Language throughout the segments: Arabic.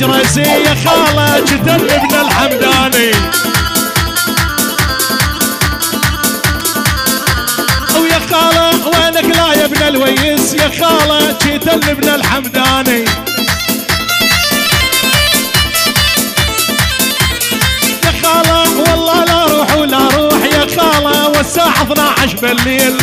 يا خاله جدل ابن الحمداني ويا خاله وينك لا يا ابن الويس؟ يا خاله جدل ابن الحمداني. يا خاله والله لا روح ولا روح يا خاله والساعة 12 بالليل.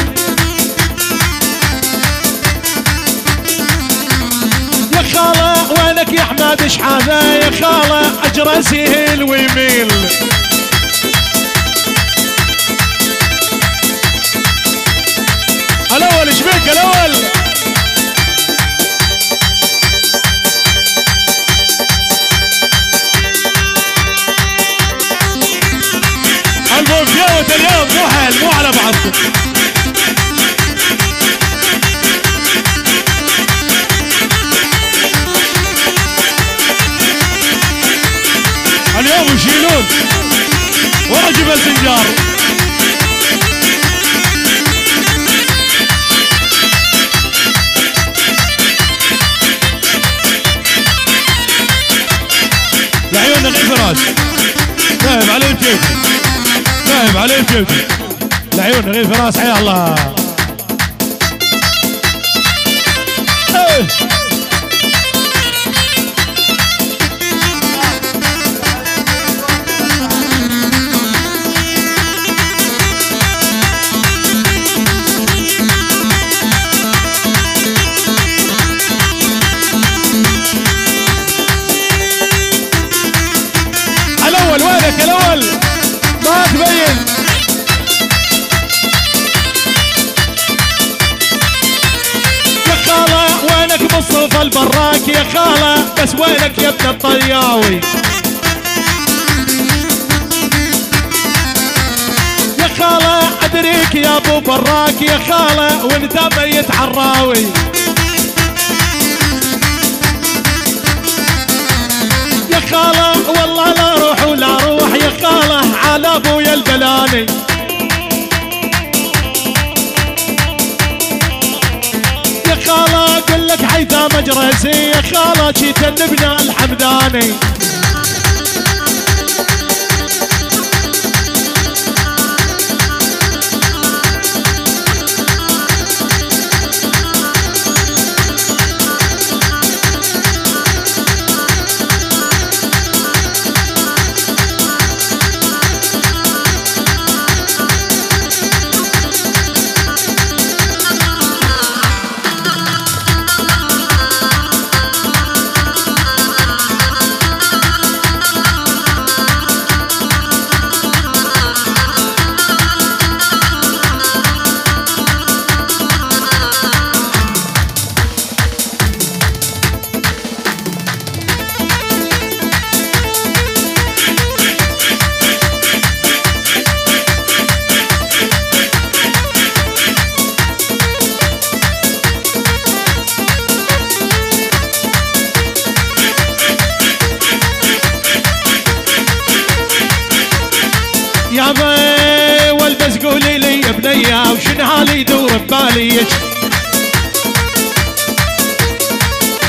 يا احمد شحاذة يا خالة اجرس يهيل ويميل. اليوم يشيلون ورا جبل سنجار لعيون نقي فراس نايم عليه الكيف نايم عليه الكيف لعيون نقي فراس حيا الله إيه. البراك يا خالة بس وينك يا ابن الطياوي؟ يا خالة أدريك يا أبو براك يا خالة وانت ميت عراوي يا خالة والله لا روح ولا روح يا خالة على أبويا البلاني. جيت النبنا الحمداني وشن حالي يدور ببالي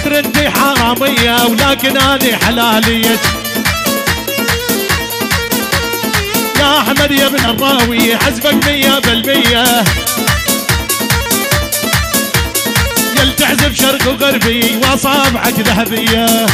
ترندي حرامية ولكن هذه حلالية يا أحمد يا ابن الراوي حسبك مية بالمية. يل تعزف شرق وغربي وأصابعك ذهبية.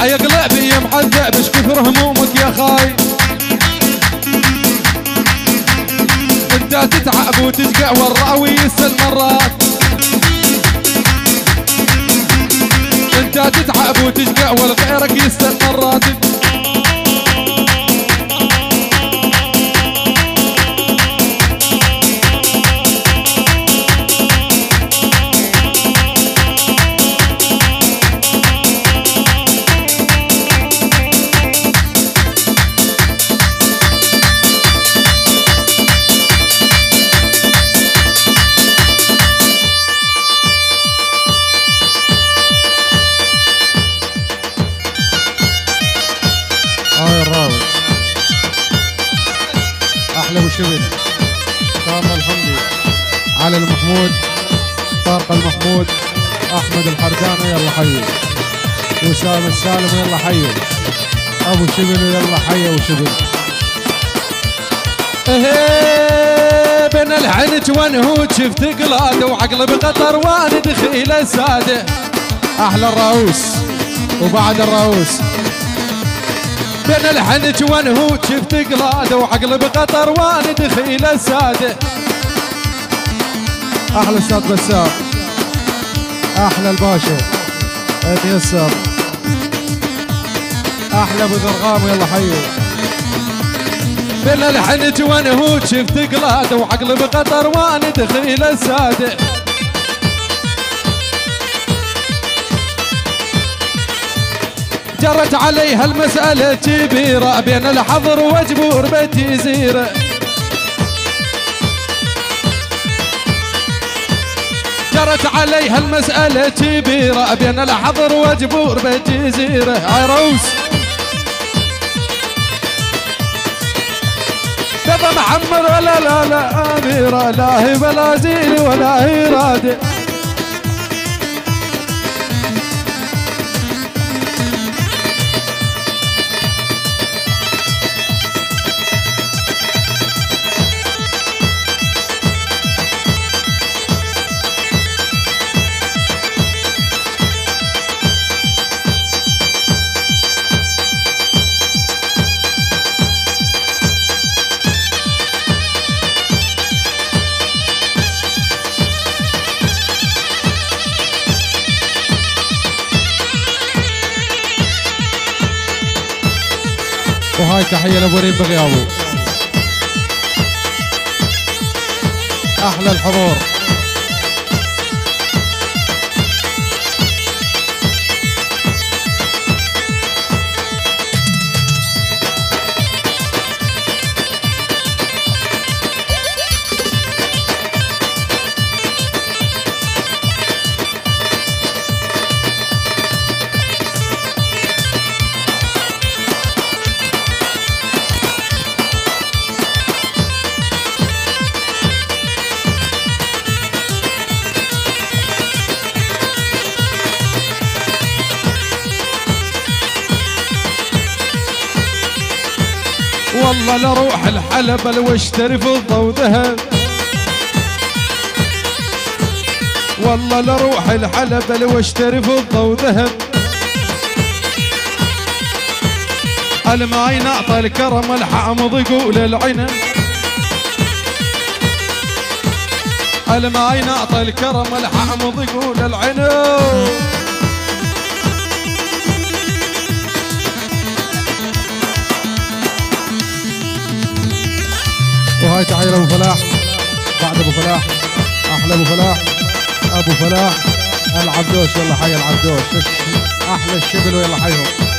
لا يقلع بي يا معذب إيش كثر همومك يا خايب انت تتعب وتشقع والراوي يسأل مرات. انت تتعب وتشقع والغيرك يسأل مرات. شبل طارق الحمدي علي المحمود. طارق المحمود. أحمد الحرداني يلا حي. وسام السالم يلا حي. أبو شبل يلا حي أبو شبل. إيه بين العنج وانهوج شفت قلادة وعقل بقطر وأنا دخيله ساده أحلى الراوس وبعد الراوس بين الحنج وانهوج شفت قلاده وعقل بقطر وأنا دخيله ساده أحلى أستاذ بسام أحلى الباشا. ميسر أحلى أبو ذرغام يلا حي بين الحنج وانهوج شفت قلاده وعقل بقطر وأنا دخيله جرت عليها المسألة كبيرة. بين الحظر وجبور بيتي زيره جرت عليها المسألة كبيرة. بين الحظر وجبور بيتي زيره عروس بابا محمد ولا لا لا أميرة لا هي ولا زيني ولا هي تحية لابو ريم بغيابه. أحلى الحضور. والله لروح الحلب واشتري فضة وذهب والله لروح الحلب واشتري فضة وذهب الماي نعطى الكرم الحامض يقول العنب الماي نعطى الكرم الحامض يقول العنب وهاي تحيه لابو فلاح. بعد أبو فلاح. أحلى أبو فلاح. أبو فلاح. العبدوش يلا حي العبدوش. أحلى الشبل ويلا حيهم.